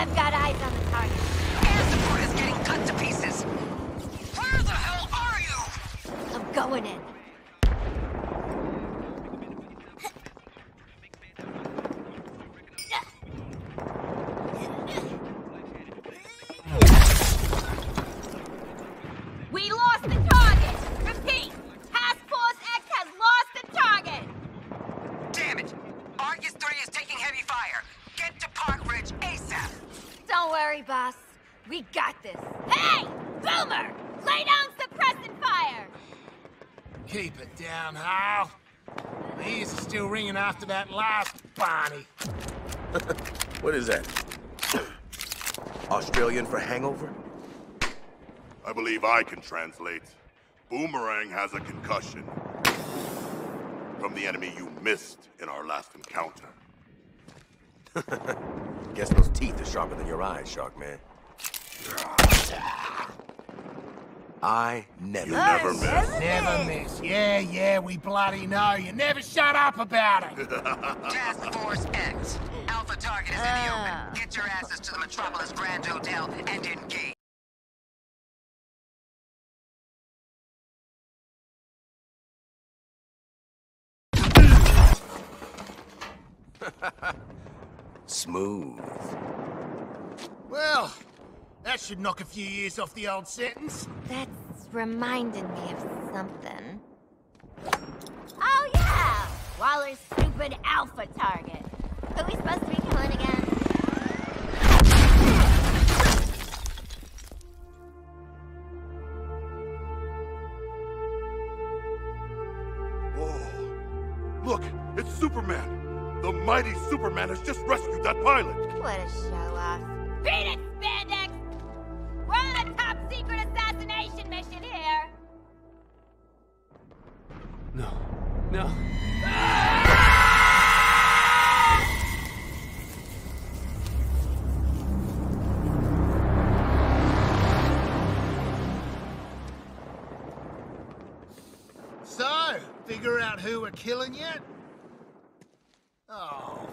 I've got eyes on the target. Air support is getting cut to pieces. Where the hell are you? I'm going in. Don't worry, boss. We got this. Hey! Boomer! Lay down suppressant fire! Keep it down, Hal. My ears are still ringing after that last Barney. What is that? Australian for hangover? I believe I can translate. Boomerang has a concussion. From the enemy you missed in our last encounter. Guess those teeth are sharper than your eyes, Shark Man. I never. You never miss. Never miss. Yeah, yeah, we bloody know. You never shut up about it. Task Force X. Alpha target is in the open. Ah. Get your asses to the Metropolis Grand Hotel Smooth. Well, that should knock a few years off the old sentence. That's reminding me of something. Oh, yeah! Waller's stupid alpha target. Who are we supposed to be killing again? Whoa. Look, it's Superman. The mighty Superman has just rescued that pilot. What a show off. Beat it, Spandex! We're on a top secret assassination mission here! No. No. So, figure out who we're killing yet? Oh,